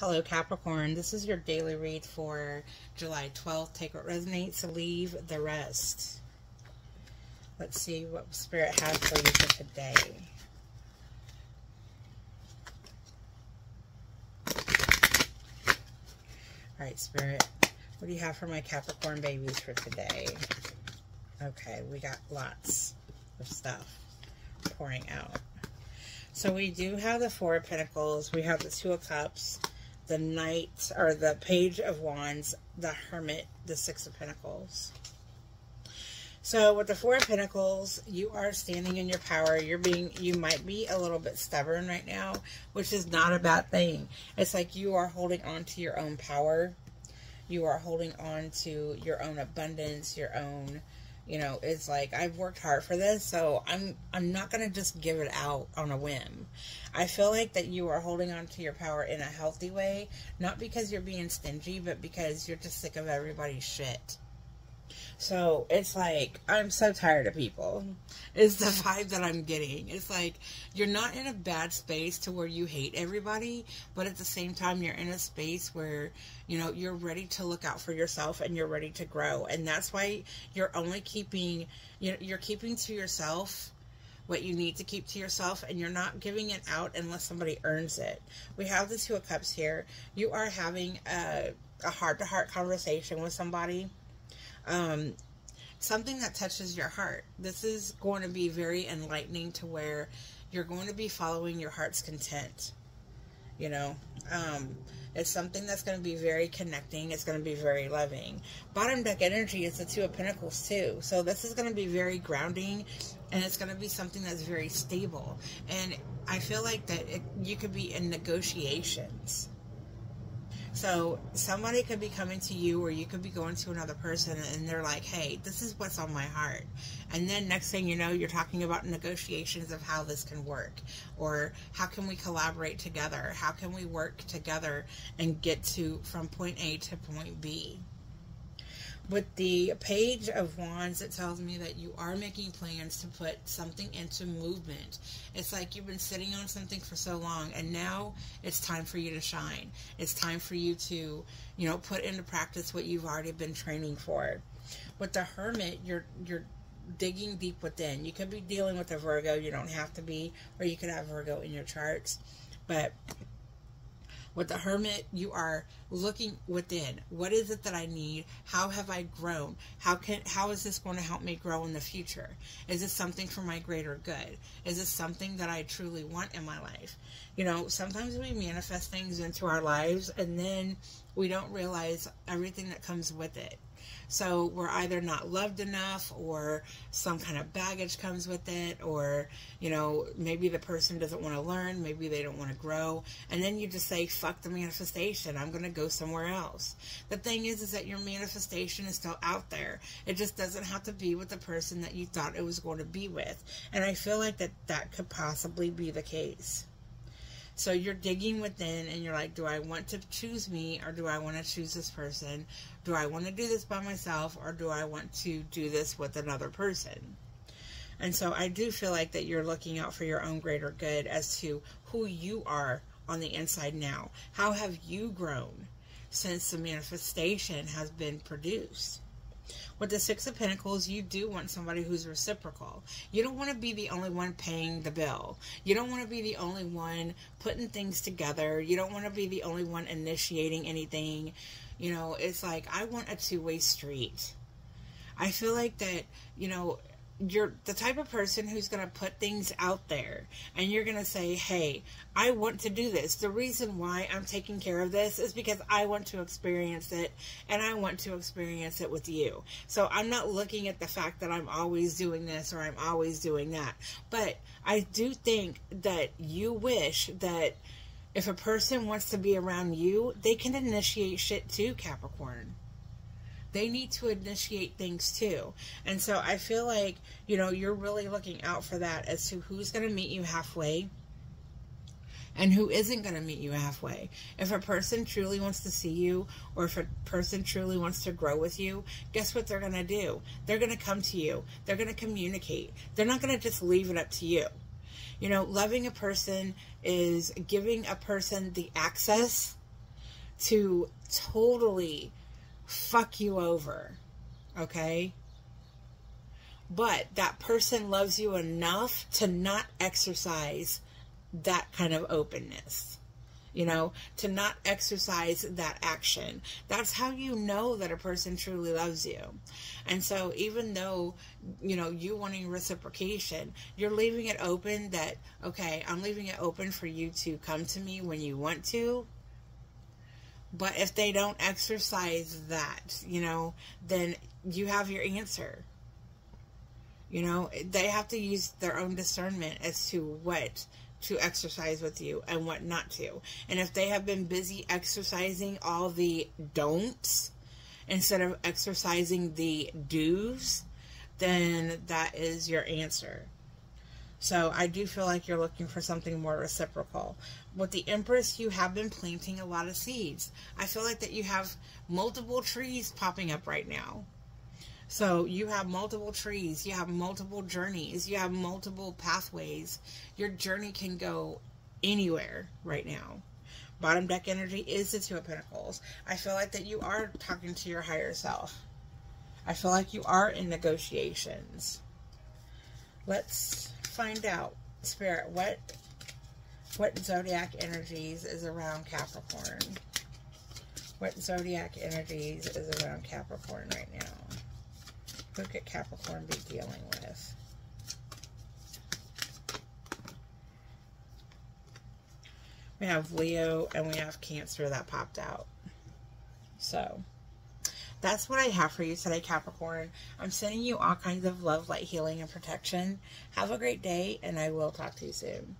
Hello, Capricorn. This is your daily read for July 12th. Take what resonates, leave the rest. Let's see what Spirit has for you for today. All right, Spirit. What do you have for my Capricorn babies for today? Okay, we got lots of stuff pouring out. So we do have the Four of Pentacles. We have the Two of Cups the Knight, or the Page of Wands, the Hermit, the Six of Pentacles. So with the Four of Pentacles, you are standing in your power. You're being, you might be a little bit stubborn right now, which is not a bad thing. It's like you are holding on to your own power. You are holding on to your own abundance, your own you know, it's like I've worked hard for this, so I'm I'm not gonna just give it out on a whim. I feel like that you are holding on to your power in a healthy way, not because you're being stingy, but because you're just sick of everybody's shit. So it's like, I'm so tired of people, is the vibe that I'm getting. It's like, you're not in a bad space to where you hate everybody, but at the same time, you're in a space where, you know, you're ready to look out for yourself and you're ready to grow. And that's why you're only keeping, you're keeping to yourself what you need to keep to yourself and you're not giving it out unless somebody earns it. We have the Two of Cups here. You are having a, a heart-to-heart conversation with somebody um, something that touches your heart. This is going to be very enlightening to where you're going to be following your heart's content. You know, um, it's something that's going to be very connecting. It's going to be very loving. Bottom deck energy is the Two of Pentacles too. So this is going to be very grounding and it's going to be something that's very stable. And I feel like that it, you could be in negotiations so somebody could be coming to you or you could be going to another person and they're like, hey, this is what's on my heart. And then next thing you know, you're talking about negotiations of how this can work or how can we collaborate together? How can we work together and get to from point A to point B? With the page of wands it tells me that you are making plans to put something into movement. It's like you've been sitting on something for so long and now it's time for you to shine. It's time for you to you know put into practice what you've already been training for. With the hermit you're you're digging deep within. You could be dealing with a virgo. You don't have to be or you could have virgo in your charts. But with the hermit, you are looking within. What is it that I need? How have I grown? How can how is this going to help me grow in the future? Is this something for my greater good? Is this something that I truly want in my life? You know, sometimes we manifest things into our lives and then we don't realize everything that comes with it. So we're either not loved enough or some kind of baggage comes with it or, you know, maybe the person doesn't want to learn, maybe they don't want to grow. And then you just say, fuck the manifestation. I'm going to go somewhere else. The thing is, is that your manifestation is still out there. It just doesn't have to be with the person that you thought it was going to be with. And I feel like that that could possibly be the case. So you're digging within and you're like, do I want to choose me or do I want to choose this person? Do I want to do this by myself or do I want to do this with another person? And so I do feel like that you're looking out for your own greater good as to who you are on the inside now. How have you grown since the manifestation has been produced? With the Six of Pentacles, you do want somebody who's reciprocal. You don't want to be the only one paying the bill. You don't want to be the only one putting things together. You don't want to be the only one initiating anything. You know, it's like, I want a two-way street. I feel like that, you know, you're the type of person who's going to put things out there and you're going to say, Hey, I want to do this. The reason why I'm taking care of this is because I want to experience it and I want to experience it with you. So I'm not looking at the fact that I'm always doing this or I'm always doing that. But I do think that you wish that if a person wants to be around you, they can initiate shit too, Capricorn they need to initiate things too. And so I feel like, you know, you're really looking out for that as to who's going to meet you halfway and who isn't going to meet you halfway. If a person truly wants to see you or if a person truly wants to grow with you, guess what they're going to do? They're going to come to you. They're going to communicate. They're not going to just leave it up to you. You know, loving a person is giving a person the access to totally fuck you over. Okay? But that person loves you enough to not exercise that kind of openness. You know, to not exercise that action. That's how you know that a person truly loves you. And so, even though, you know, you wanting reciprocation, you're leaving it open that, okay, I'm leaving it open for you to come to me when you want to. But if they don't exercise that, you know, then you have your answer. You know, they have to use their own discernment as to what to exercise with you and what not to. And if they have been busy exercising all the don'ts instead of exercising the do's, then that is your answer. So I do feel like you're looking for something more reciprocal. With the Empress, you have been planting a lot of seeds. I feel like that you have multiple trees popping up right now. So you have multiple trees, you have multiple journeys, you have multiple pathways. Your journey can go anywhere right now. Bottom deck energy is the Two of Pentacles. I feel like that you are talking to your higher self. I feel like you are in negotiations. Let's find out, Spirit, what what zodiac energies is around Capricorn? What zodiac energies is around Capricorn right now? Who could Capricorn be dealing with? We have Leo and we have Cancer that popped out. So, that's what I have for you today, Capricorn. I'm sending you all kinds of love, light, healing, and protection. Have a great day, and I will talk to you soon.